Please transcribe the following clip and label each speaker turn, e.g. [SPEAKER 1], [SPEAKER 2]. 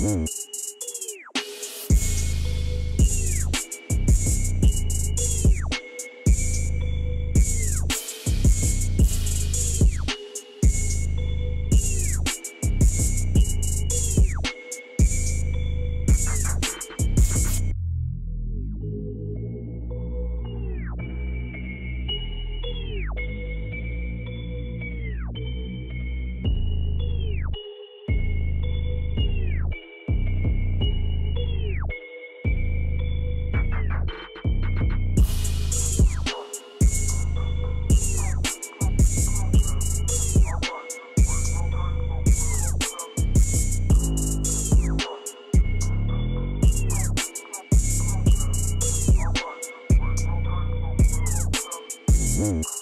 [SPEAKER 1] Mm-hmm. Mm-hmm.